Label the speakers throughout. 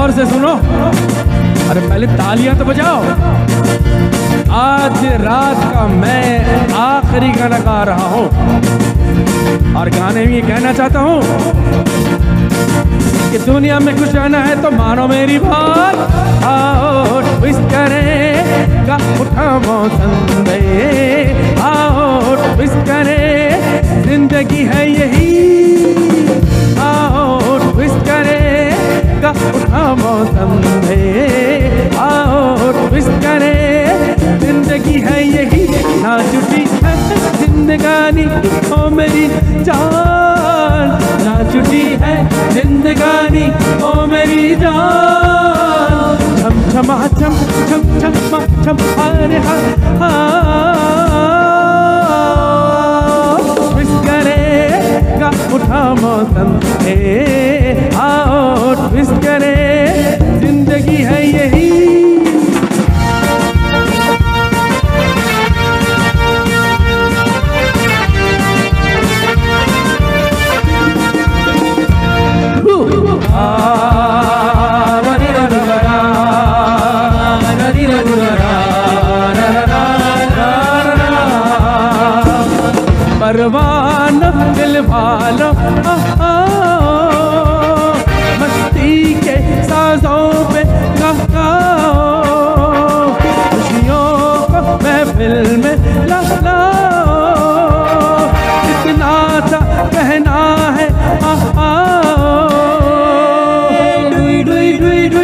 Speaker 1: गौर से सुनो। अरे पहले तालियाँ तो बजाओ। आज रात का मैं आखिरी गाना गा रहा हूँ। और गाने में ये कहना चाहता हूँ कि दुनिया में कुछ आना है तो मानो मेरी बात। आओ ट्विस्ट करें का उठा मौसम जान। ना छुटी है जिंदगानी, ओ मेरी जान। छम छमा, छम छम छम छम, हरे, हर हा का उठा मौसम ए वालो। मस्ती के साजों पे गाओ खुशियों को महफिल में लाओ इतना सा कहना है डुई डुई डुई डुई डुई।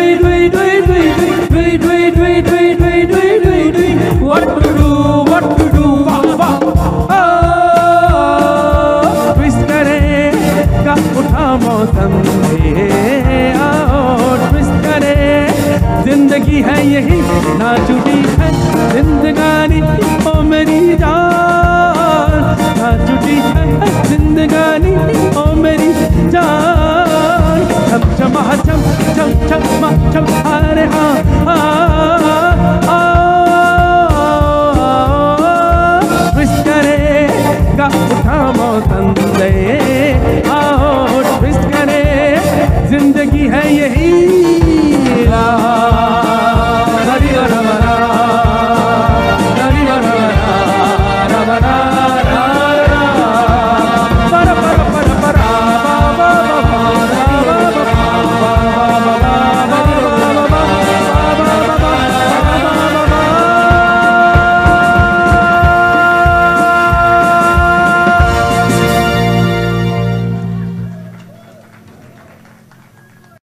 Speaker 1: उठा मौसम आओ ट्विस्ट करे। ज़िंदगी है यही, ना छुटी है जिंदगानी। ओ मेरी जान, ना छुटी है जिंदगानी। ओ मेरी जान। छम, छमा छम छम छम छम अरे हाँ हाँ।